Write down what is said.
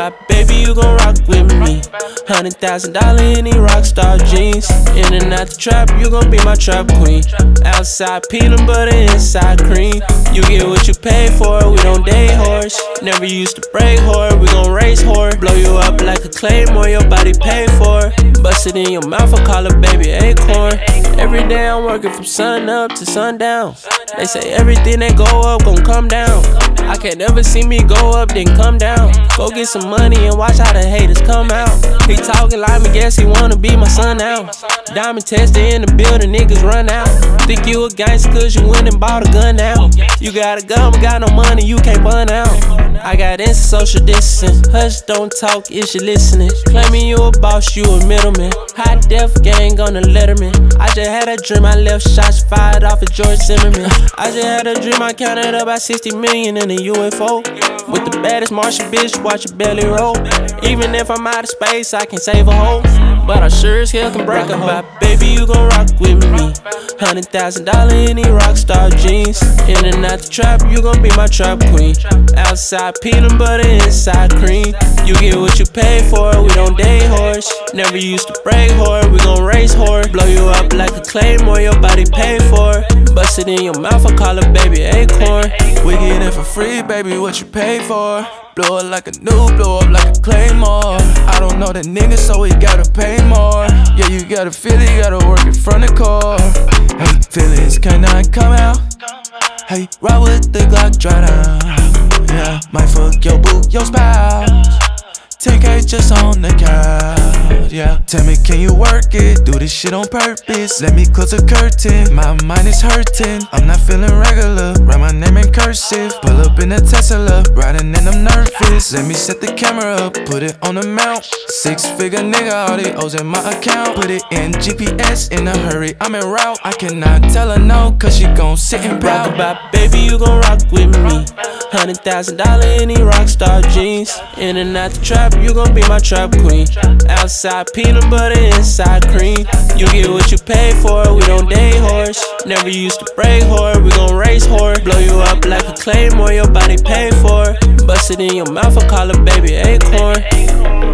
about, baby, you gon' rock with me. Hundred thousand dollar in these rockstar jeans. In and out the trap, you gon' be my trap queen. Outside peanut butter, inside cream. You get what you pay for, we don't date horse. Never used to break horse, we gon' race horse. Blow you up like a claymore, your body pay for. Bust it in your mouth, I call it baby acorn. Every day I'm working from sun up to sundown. They say everything that go up gon' come down. I can't never see me go up, then come down. Go get some money and watch how the haters come out. He talking like me, guess he wanna be my son now. Diamond tester in the building, niggas run out. Think you a gangster cause you went and bought a gun now. You got a gun, but got no money, you can't burn out. I got in social distance. Hush, don't talk, is you listening? Claiming you a boss, you a middleman. High def gang on the letterman. I just had a dream, I left shots fired off of George Zimmerman. I just had a dream, I counted up about 60 million in a UFO. With the baddest Martian bitch, watch your belly roll. Even if I'm out of space, I can save a hole. But I sure as hell can break a hoe. Baby, you gon' rock with me. Hundred thousand dollar in these rockstar jeans. In and out the trap, you gon' be my trap queen. Outside peanut butter, inside cream. You get what you pay for, we don't date horse. Never used to break horse, we gon' race horse. Blow you up like a claymore, your body pay for. In your mouth, I call it baby acorn. We get it for free, baby, what you pay for? Blow it like a new, blow up like a claymore. I don't know the nigga, so we gotta pay more. Yeah, you gotta feel it, you gotta work it from the core. Hey, feelings cannot come out. Hey, ride with the Glock, dry down. Yeah, might fuck your boo, your spouse. TK just on the couch, yeah. Tell me, can you work it? Do this shit on purpose. Let me close the curtain. My mind is hurting. I'm not feeling regular. Write my name in cursive. Pull up in a Tesla, riding and I'm nervous. Let me set the camera up, put it on the mount. Six figure nigga, all the O's in my account. Put it in GPS in a hurry. I'm en route. I cannot tell her no, cause she gon' sit and Rock about, baby, you gon' rock with me. Hundred thousand dollar in these rockstar jeans. In and out the trap, you gon' be my trap queen. Outside peanut butter, inside cream. You get what you pay for, we don't date horse. Never used to break horse, we gon' race horse. Blow you up like a claymore, your body pay for. Bust it in your mouth, I call it baby acorn.